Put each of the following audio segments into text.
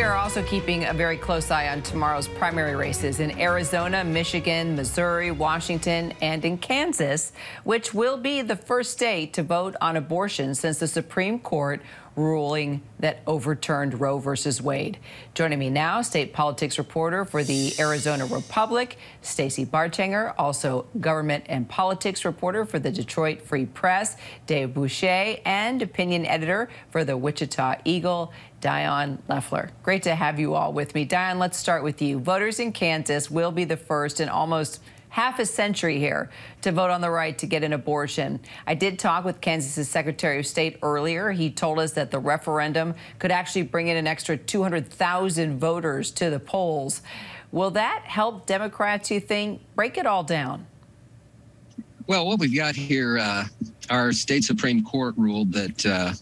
we are also keeping a very close eye on tomorrow's primary races in Arizona, Michigan, Missouri, Washington, and in Kansas, which will be the first state to vote on abortion since the Supreme Court ruling that overturned Roe versus Wade. Joining me now, state politics reporter for the Arizona Republic, Stacey Barchenger, also government and politics reporter for the Detroit Free Press, Dave Boucher, and opinion editor for the Wichita Eagle, Dion Lefler. Great to have you all with me. Dion, let's start with you. Voters in Kansas will be the first in almost half a century here to vote on the right to get an abortion. I did talk with Kansas's Secretary of State earlier. He told us that the referendum could actually bring in an extra 200,000 voters to the polls. Will that help Democrats, you think? Break it all down. Well, what we've got here, uh, our state Supreme Court ruled that uh,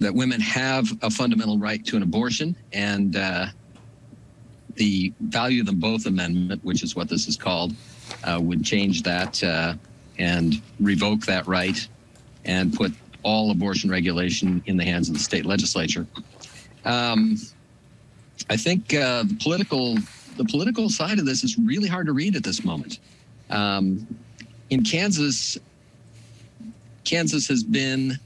that women have a fundamental right to an abortion, and uh, the value of them both amendment, which is what this is called, uh, would change that uh, and revoke that right and put all abortion regulation in the hands of the state legislature. Um, I think uh, the political the political side of this is really hard to read at this moment. Um, in Kansas, Kansas has been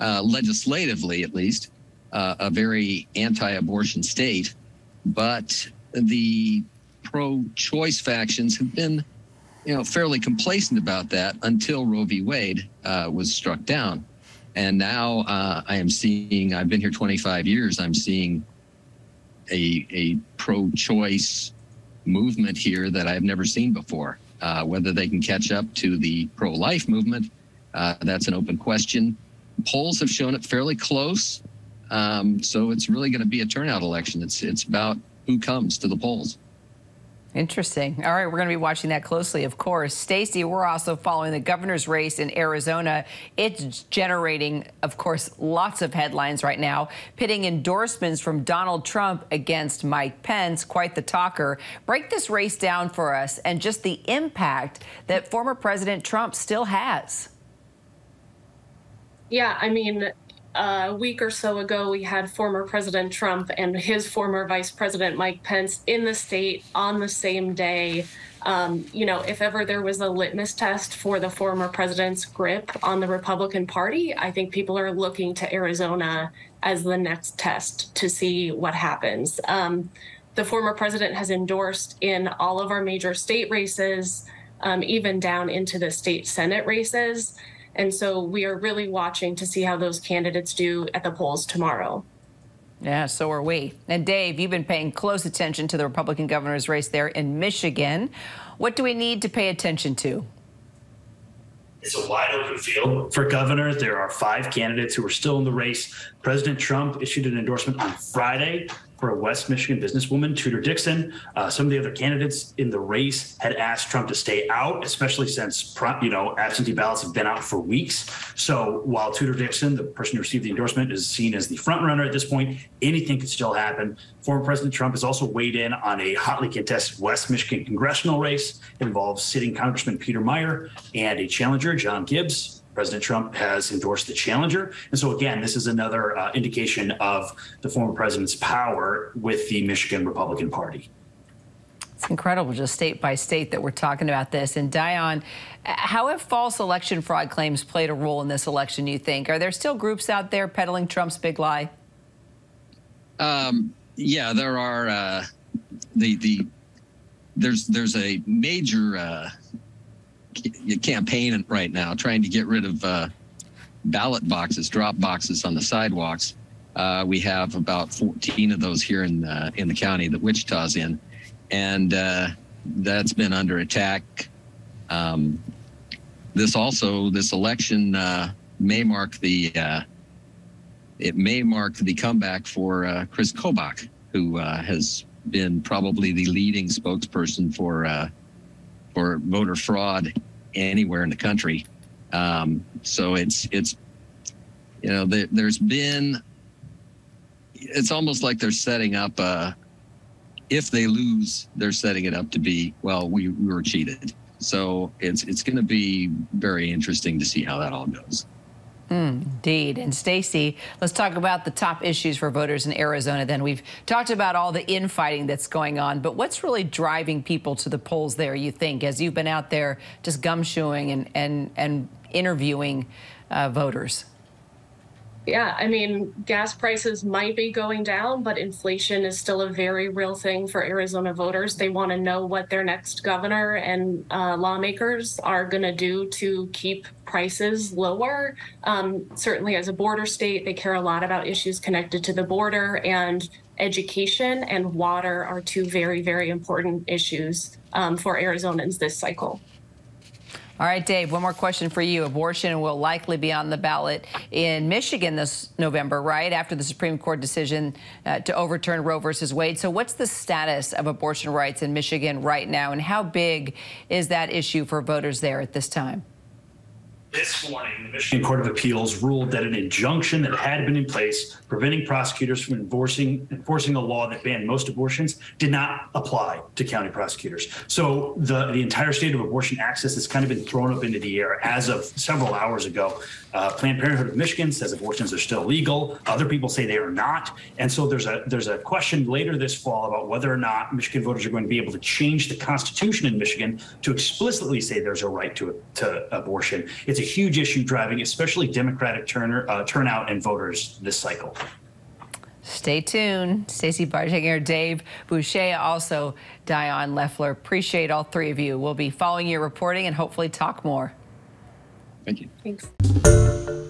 uh, legislatively, at least, uh, a very anti-abortion state, but the pro-choice factions have been, you know, fairly complacent about that until Roe v. Wade uh, was struck down. And now uh, I am seeing. I've been here 25 years. I'm seeing a a pro-choice movement here that I've never seen before. Uh, whether they can catch up to the pro-life movement, uh, that's an open question. Polls have shown it fairly close. Um, so it's really going to be a turnout election. It's it's about who comes to the polls. Interesting. All right, we're going to be watching that closely, of course. Stacey, we're also following the governor's race in Arizona. It's generating, of course, lots of headlines right now, pitting endorsements from Donald Trump against Mike Pence, quite the talker. Break this race down for us and just the impact that former President Trump still has. Yeah, I mean, a week or so ago, we had former President Trump and his former Vice President Mike Pence in the state on the same day. Um, you know, if ever there was a litmus test for the former president's grip on the Republican Party, I think people are looking to Arizona as the next test to see what happens. Um, the former president has endorsed in all of our major state races, um, even down into the state Senate races. And so we are really watching to see how those candidates do at the polls tomorrow. Yeah, so are we. And Dave, you've been paying close attention to the Republican governor's race there in Michigan. What do we need to pay attention to? It's a wide open field. For governor, there are five candidates who are still in the race. President Trump issued an endorsement on Friday for a West Michigan businesswoman, Tudor Dixon. Uh, some of the other candidates in the race had asked Trump to stay out, especially since you know absentee ballots have been out for weeks. So while Tudor Dixon, the person who received the endorsement, is seen as the front runner at this point, anything could still happen. Former President Trump has also weighed in on a hotly contested West Michigan congressional race. It involves sitting Congressman Peter Meijer and a challenger, John Gibbs. President Trump has endorsed the challenger. And so, again, this is another uh, indication of the former president's power with the Michigan Republican Party. It's incredible, just state by state, that we're talking about this. And Dion, how have false election fraud claims played a role in this election, you think? Are there still groups out there peddling Trump's big lie? Um, yeah, there are. Uh, the, the, there's, there's a major uh, campaign right now trying to get rid of uh, ballot boxes, drop boxes on the sidewalks. Uh, we have about 14 of those here in uh, in the county that Wichita's in, and uh, that's been under attack. Um, this also, this election uh, may mark the uh, it may mark the comeback for Chris Kobach, who has been probably the leading spokesperson for for voter fraud anywhere in the country. Um, so it's it's you know there, has been it's almost like they're setting up uh, if they lose they're setting it up to be well we, we were cheated so it's it's going to be very interesting to see how that all goes Indeed. And Stacey, let's talk about the top issues for voters in Arizona. Then we've talked about all the infighting that's going on, but what's really driving people to the polls there? You think, as you've been out there just gumshoeing and and and interviewing uh, voters. Yeah, I mean, gas prices might be going down, but inflation is still a very real thing for Arizona voters. They want to know what their next governor and uh, lawmakers are going to do to keep prices lower. Um, certainly, as a border state, they care a lot about issues connected to the border, and education and water are two very, very important issues um, for Arizonans this cycle. All right, Dave, one more question for you. Abortion will likely be on the ballot in Michigan this November, right? After the Supreme Court decision uh, to overturn Roe versus Wade. So, what's the status of abortion rights in Michigan right now, and how big is that issue for voters there at this time? This morning, the Michigan Court of Appeals ruled that an injunction that had been in place preventing prosecutors from enforcing enforcing a law that banned most abortions did not apply to county prosecutors. So the the entire state of abortion access has kind of been thrown up into the air as of several hours ago. Uh, Planned Parenthood of Michigan says abortions are still legal. Other people say they are not. And so there's a there's a question later this fall about whether or not Michigan voters are going to be able to change the Constitution in Michigan to explicitly say there's a right to to abortion. It's a huge issue driving, especially Democratic turner, uh, turnout and voters this cycle. Stay tuned. Stacey Barchenger, Dave Boucher, also Dion Lefler. Appreciate all three of you. We'll be following your reporting and hopefully talk more. Thank you. Thanks.